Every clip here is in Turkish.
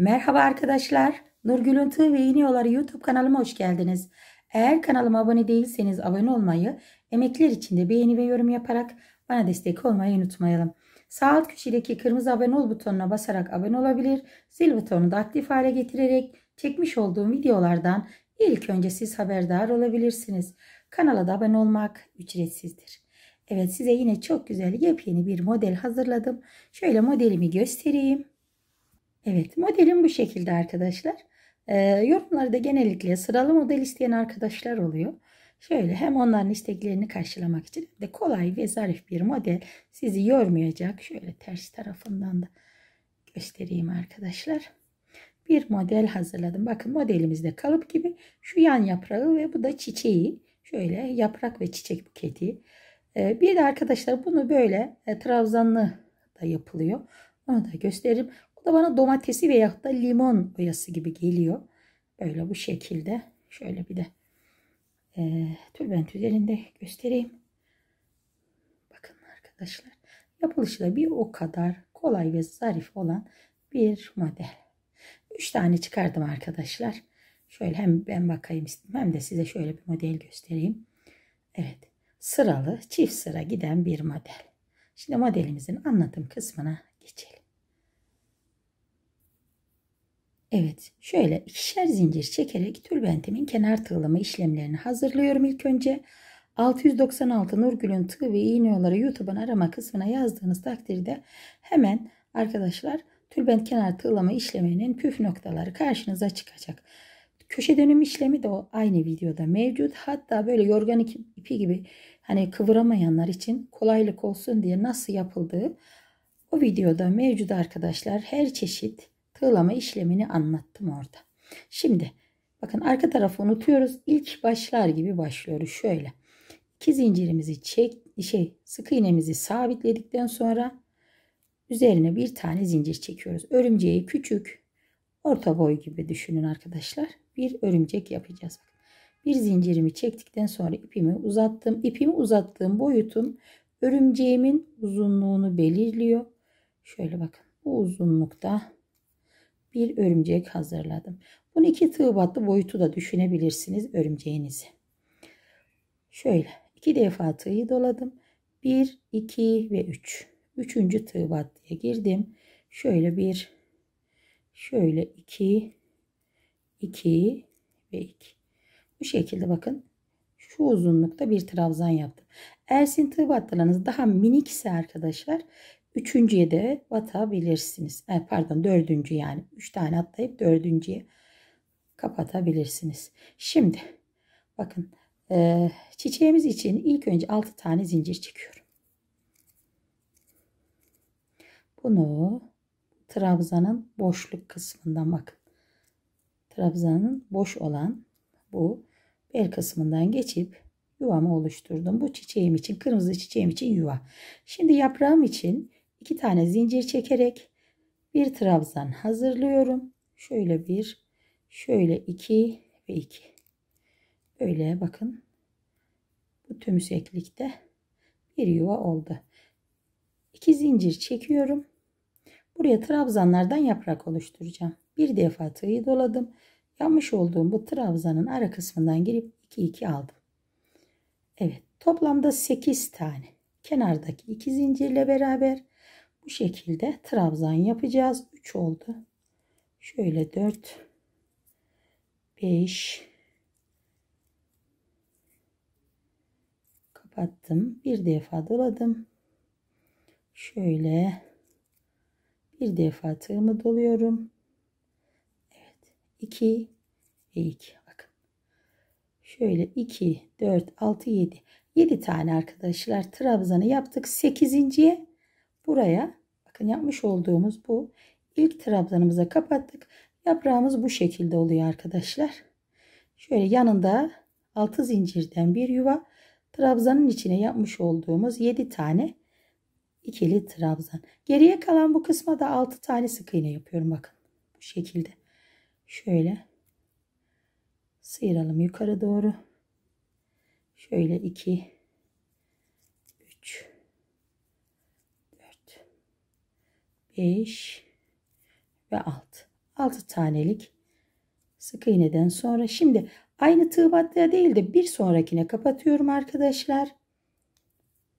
Merhaba arkadaşlar. Nurgül'ün Tığ ve İğne Yolları YouTube kanalıma hoş geldiniz. Eğer kanalıma abone değilseniz abone olmayı, emekler için de beğeni ve yorum yaparak bana destek olmayı unutmayalım. Sağ alt köşedeki kırmızı abone ol butonuna basarak abone olabilir, zil butonunu da aktif hale getirerek çekmiş olduğum videolardan ilk önce siz haberdar olabilirsiniz. Kanala da abone olmak ücretsizdir. Evet size yine çok güzel yepyeni bir model hazırladım. Şöyle modelimi göstereyim. Evet modelim bu şekilde arkadaşlar. Ee, yorumlarda genellikle sıralı model isteyen arkadaşlar oluyor. Şöyle hem onların isteklerini karşılamak için de kolay ve zarif bir model sizi yormayacak. Şöyle ters tarafından da göstereyim arkadaşlar. Bir model hazırladım. Bakın modelimizde kalıp gibi şu yan yaprağı ve bu da çiçeği. Şöyle yaprak ve çiçek buketi. Ee, bir de arkadaşlar bunu böyle e, trabzanlı da yapılıyor. Onu da gösteririm. Bu da bana domatesi veya da limon boyası gibi geliyor. Böyle bu şekilde. Şöyle bir de e, tülbent üzerinde göstereyim. Bakın arkadaşlar. Yapılışı da bir o kadar kolay ve zarif olan bir model. 3 tane çıkardım arkadaşlar. Şöyle hem ben bakayım istedim hem de size şöyle bir model göstereyim. Evet. Sıralı çift sıra giden bir model. Şimdi modelimizin anlatım kısmına geçelim. Evet şöyle ikişer zincir çekerek tülbentimin kenar tığlama işlemlerini hazırlıyorum ilk önce. 696 Nurgül'ün tığ ve iğne yolları YouTube'un arama kısmına yazdığınız takdirde hemen arkadaşlar tülbent kenar tığlama işleminin püf noktaları karşınıza çıkacak. Köşe dönüm işlemi de o aynı videoda mevcut. Hatta böyle yorgan ipi gibi hani kıvıramayanlar için kolaylık olsun diye nasıl yapıldığı o videoda mevcut arkadaşlar. Her çeşit tığlama işlemini anlattım orada. Şimdi bakın arka tarafı unutuyoruz. İlk başlar gibi başlıyoruz. Şöyle iki zincirimizi çek şey sık iğnemizi sabitledikten sonra üzerine bir tane zincir çekiyoruz. Örümceği küçük orta boy gibi düşünün arkadaşlar. Bir örümcek yapacağız. Bir zincirimi çektikten sonra ipimi uzattım. İpimi uzattığım boyutum örümceğimin uzunluğunu belirliyor. Şöyle bakın bu uzunlukta bir örümcek hazırladım. Bunu iki tığ battı boyutu da düşünebilirsiniz örümceğinizi. Şöyle iki defa tığı doladım. 1, 2 ve 3. Üçüncü tığ battıya girdim. Şöyle bir, şöyle 2, 2 ve 2. Bu şekilde bakın şu uzunlukta bir trabzan yaptım. Ersin tığ battılarınız daha minikse arkadaşlar Üçüncüye de batabilirsiniz. E, pardon dördüncü yani. Üç tane atlayıp dördüncüye kapatabilirsiniz. Şimdi bakın e, çiçeğimiz için ilk önce altı tane zincir çekiyorum. Bunu trabzanın boşluk kısmından bakın. Trabzanın boş olan bu bel kısmından geçip yuvamı oluşturdum. Bu çiçeğim için, kırmızı çiçeğim için yuva. Şimdi yaprağım için iki tane zincir çekerek bir trabzan hazırlıyorum. Şöyle bir, şöyle iki ve iki. Böyle bakın. Bu tümseklikte bir yuva oldu. İki zincir çekiyorum. Buraya trabzanlardan yaprak oluşturacağım. Bir defa tığı doladım. Yapmış olduğum bu trabzanın ara kısmından girip 2 2 aldım. Evet, toplamda 8 tane kenardaki iki zincirle beraber bu şekilde trabzan yapacağız. 3 oldu. Şöyle 4 5 kapattım. Bir defa doladım. Şöyle bir defa tığımı doluyorum. Evet. 2 ve 2. Bakın. Şöyle 2, 4, 6, 7. 7 tane arkadaşlar trabzanı yaptık. 8.ye buraya bakın yapmış olduğumuz bu ilk trabzanımıza kapattık. Yaprağımız bu şekilde oluyor arkadaşlar. Şöyle yanında 6 zincirden bir yuva trabzanın içine yapmış olduğumuz 7 tane ikili trabzan. Geriye kalan bu kısma da 6 tane sık iğne yapıyorum bakın. Bu şekilde. Şöyle sıyıralım yukarı doğru. Şöyle 2 3 4 5 ve 6. 6 tanelik sık iğneden sonra şimdi aynı tığ battıya değil de bir sonrakine kapatıyorum arkadaşlar.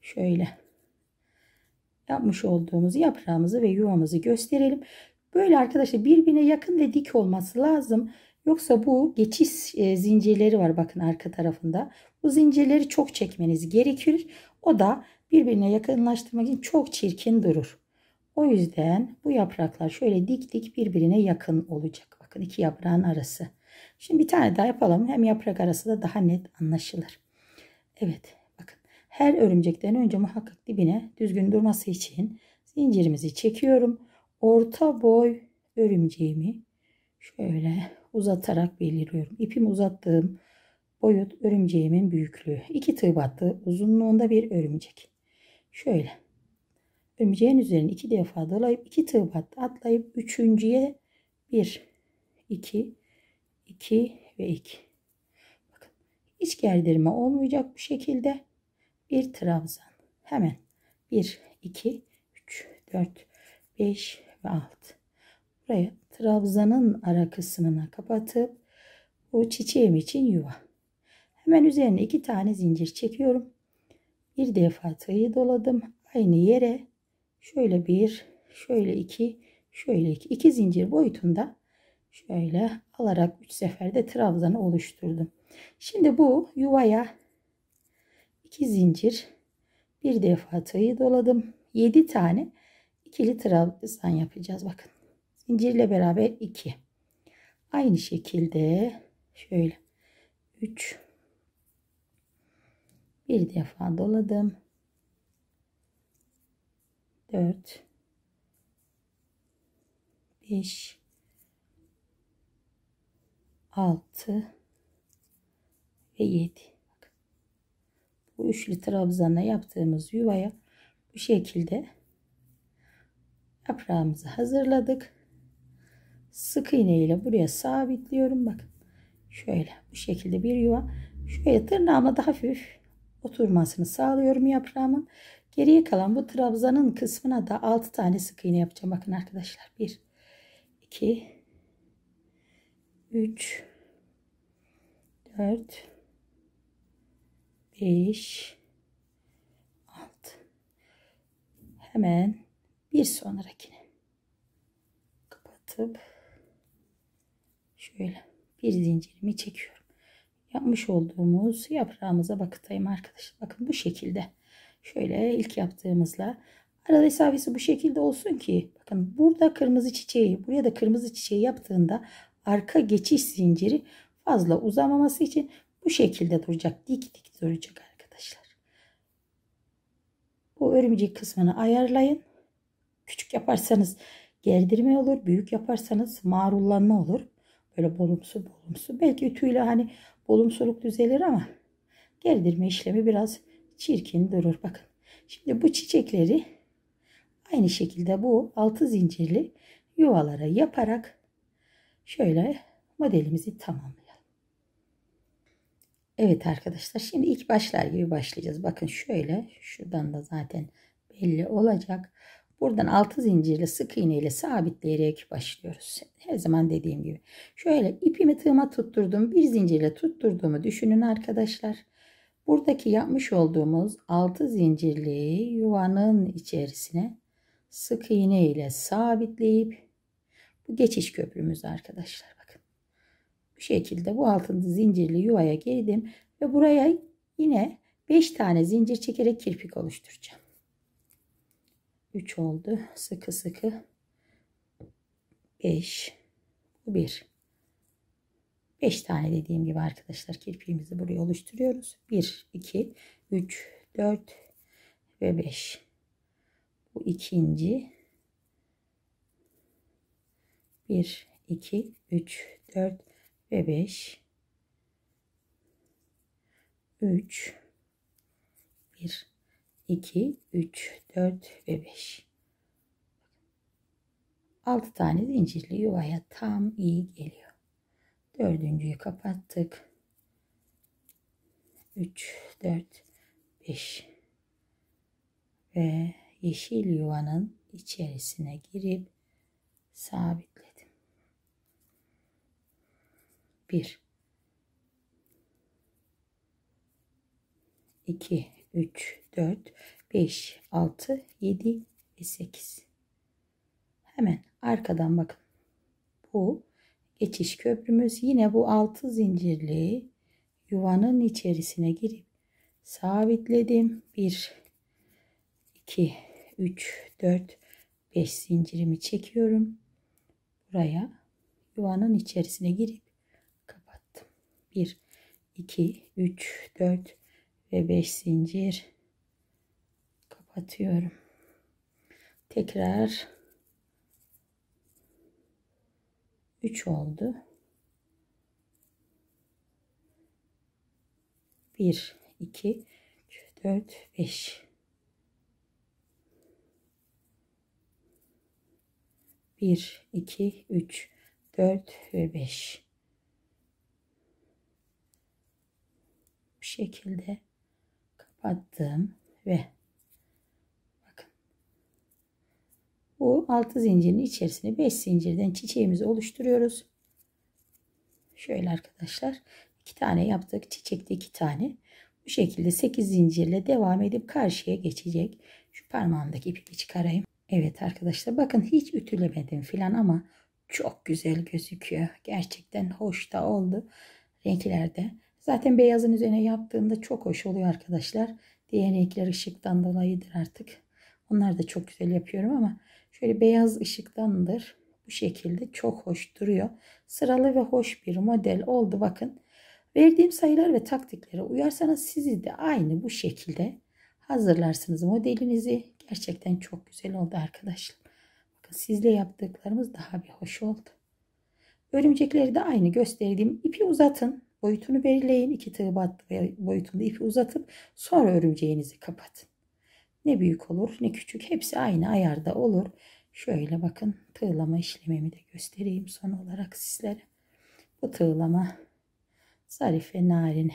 Şöyle yapmış olduğumuz yaprağımızı ve yuvamızı gösterelim. Böyle arkadaşlar birbirine yakın ve dik olması lazım. Yoksa bu geçiş e, zincirleri var bakın arka tarafında. Bu zincirleri çok çekmeniz gerekir. O da birbirine yakınlaştırmak için çok çirkin durur. O yüzden bu yapraklar şöyle dik dik birbirine yakın olacak. Bakın iki yaprağın arası. Şimdi bir tane daha yapalım. Hem yaprak arası da daha net anlaşılır. Evet bakın her örümcekten önce muhakkak dibine düzgün durması için zincirimizi çekiyorum. Orta boy örümceğimi şöyle uzatarak belirliyorum. İpimi uzattığım boyut örümceğimin büyüklüğü. İki tığ battı uzunluğunda bir örümcek. Şöyle. Örümceğin üzerine iki defa dolayıp iki tığ battı atlayıp üçüncüye bir, iki, iki ve iki. Bakın hiç gerdirme olmayacak bu şekilde. Bir trabzan. Hemen bir, iki, üç, dört, beş ve altı. Buraya trabzanın ara kısmına kapatıp bu çiçeğim için yuva. Hemen üzerine iki tane zincir çekiyorum. Bir defa tığı doladım. Aynı yere şöyle bir, şöyle iki, şöyle iki. iki zincir boyutunda şöyle alarak üç seferde trabzanı oluşturdum. Şimdi bu yuvaya iki zincir bir defa tığı doladım. 7 tane ikili trabzan yapacağız. Bakın zincirle beraber 2. Aynı şekilde şöyle 3 bir defa doladım. 4 5 6 ve 7 bu üçlü trabzanla yaptığımız yuvaya bu şekilde yaprağımızı hazırladık. Sık iğne ile buraya sabitliyorum. Bakın şöyle bu şekilde bir yuva. Şöyle tırnağımla da hafif oturmasını sağlıyorum yaprağımın. Geriye kalan bu trabzanın kısmına da 6 tane sık iğne yapacağım. Bakın arkadaşlar. 1 2 3 4 5 6 Hemen bir sonrakine kapatıp şöyle bir zincirimi çekiyorum yapmış olduğumuz yaprağımıza bakıtayım arkadaşlar. Bakın bu şekilde. Şöyle ilk yaptığımızla arada isabesi bu şekilde olsun ki bakın burada kırmızı çiçeği buraya da kırmızı çiçeği yaptığında arka geçiş zinciri fazla uzamaması için bu şekilde duracak. Dik dik duracak arkadaşlar. Bu örümcek kısmını ayarlayın. Küçük yaparsanız gerdirme olur. Büyük yaparsanız mağrullanma olur. Böyle bolumsu bolumsu. Belki ütüyle hani olumsuzluk düzelir ama gerdirme işlemi biraz çirkin durur. Bakın şimdi bu çiçekleri aynı şekilde bu altı zincirli yuvalara yaparak şöyle modelimizi tamamlayalım. Evet arkadaşlar şimdi ilk başlar gibi başlayacağız. Bakın şöyle şuradan da zaten belli olacak. Buradan altı zincirli sık iğne ile sabitleyerek başlıyoruz. Her zaman dediğim gibi. Şöyle ipimi tığıma tutturdum. Bir zincirle tutturduğumu düşünün arkadaşlar. Buradaki yapmış olduğumuz altı zincirli yuvanın içerisine sık iğne ile sabitleyip bu geçiş köprümüz arkadaşlar. Bakın. Bu şekilde bu altın zincirli yuvaya girdim ve buraya yine 5 tane zincir çekerek kirpik oluşturacağım. 3 oldu. Sıkı sıkı 5 bu 1 5 tane dediğim gibi arkadaşlar kirpiğimizi buraya oluşturuyoruz. 1 2 3 4 ve 5 bu ikinci 1 2 3 4 ve 5 3 1 2, 3, 4 ve 5. 6 tane zincirli yuvaya tam iyi geliyor. Dördüncüyü kapattık. 3, 4, 5 ve yeşil yuvanın içerisine girip sabitledim. 1 2 3 4 5 6 7 ve 8 hemen arkadan bakın bu geçiş köprümüz. Yine bu altı zincirli yuvanın içerisine girip sabitledim. 1 2 3 4 5 zincirimi çekiyorum. Buraya yuvanın içerisine girip kapattım. 1 2 3 4 ve 5 zincir kapatıyorum. Tekrar 3 oldu. 1 2 3 4 5 1 2 3 4 ve 5 bu şekilde kapattım ve bakın bu altı zincirin içerisine 5 zincirden çiçeğimizi oluşturuyoruz. Şöyle arkadaşlar iki tane yaptık. Çiçekte iki tane. Bu şekilde 8 zincirle devam edip karşıya geçecek. Şu parmağımdaki ipi çıkarayım. Evet arkadaşlar bakın hiç ütülemedim filan ama çok güzel gözüküyor. Gerçekten hoş da oldu renklerde. Zaten beyazın üzerine yaptığımda çok hoş oluyor arkadaşlar. Diğer renkler ışıktan dolayıdır artık. Onlar da çok güzel yapıyorum ama şöyle beyaz ışıktandır. Bu şekilde çok hoş duruyor. Sıralı ve hoş bir model oldu bakın. Verdiğim sayılar ve taktiklere uyarsanız sizi de aynı bu şekilde hazırlarsınız modelinizi. Gerçekten çok güzel oldu arkadaşlar. Bakın sizle yaptıklarımız daha bir hoş oldu. Örümcekleri de aynı gösterdiğim ipi uzatın. Boyutunu belirleyin. İki tığ battı boyutunda ipi uzatıp sonra örümceğinizi kapatın. Ne büyük olur ne küçük hepsi aynı ayarda olur. Şöyle bakın tığlama işlemimi de göstereyim son olarak sizlere. Bu tığlama zarif ve narin.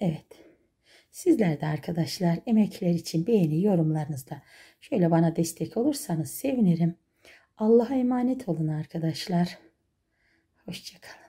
Evet. Sizler de arkadaşlar emekler için beğeni yorumlarınızla şöyle bana destek olursanız sevinirim. Allah'a emanet olun arkadaşlar. Hoşçakalın.